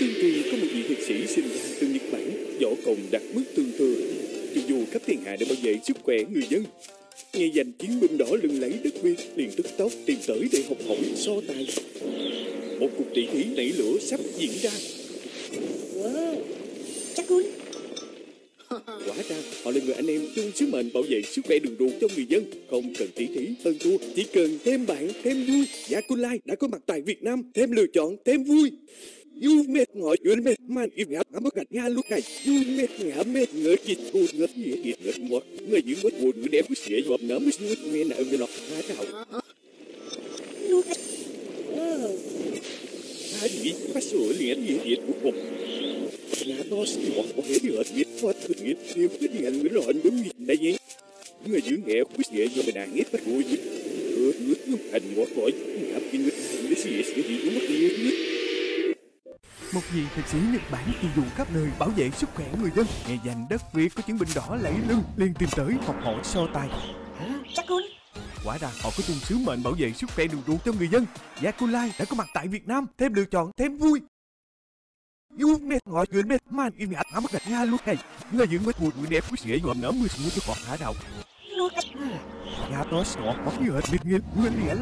Tương truyền có một vị hiệp sĩ sinh ra từ Nhật Bản, võ công đạt mức tương thừa. Cho dù khắp thiên hạ để bảo vệ sức khỏe người dân, nghe danh chiến binh đỏ lừng lẫy đất Việt liền tức tốc tìm tới để học hỏi so tài. Một cuộc tỷ thí nảy lửa sắp diễn ra. Wow, chắc luôn. Quả ra họ là người anh em chung sứ mệnh bảo vệ sức khỏe đường ruột cho người dân, không cần tỷ thí hơn thua, chỉ cần thêm bạn, thêm vui. Yakulai đã có mặt tại Việt Nam, thêm lựa chọn, thêm vui. Chuyện mệt man im ngã mất gạch nga lúc này. Du mệt ngã mệt ngỡ kịt thù ngỡ nghĩa kịt ngỡ một Người những mất buồn người đẹp xỉa dọp nở mất ngỡ nghe nợ người trào Luôn. Wow. Há gì phát sửa liền gì gì của cùng Ngã to xỉ một có thể được biết phát thực hiện thêm cái điện người lộn đúng như đây nhé. Người giữ nghèo xỉa do mình đang hết bắt bụi gì Ước ước ước hành ngọt khỏi Ngã kinh Một vị hiệp sĩ Nhật Bản kỳ dù khắp nơi bảo vệ sức khỏe người dân. Nghe danh đất Việt có chiến binh đỏ lẫy lưng liền tìm tới học hỏi so tài. Chắc luôn. Quả ra họ có chung sứ mệnh bảo vệ sức khỏe đường ruột cho người dân. Yakulai đã có mặt tại Việt Nam Thêm lựa chọn, thêm vui. Du mệt ngồi chuyện mệt man im ngã ngã mất gạch nga lúc này Người những mất buồn người đẹp của sỉa dòm nở mưa xuống cho họ thả đầu Luôn. Nhà tôi sợ có như hệt biệt nghiệp Nguyên nghĩa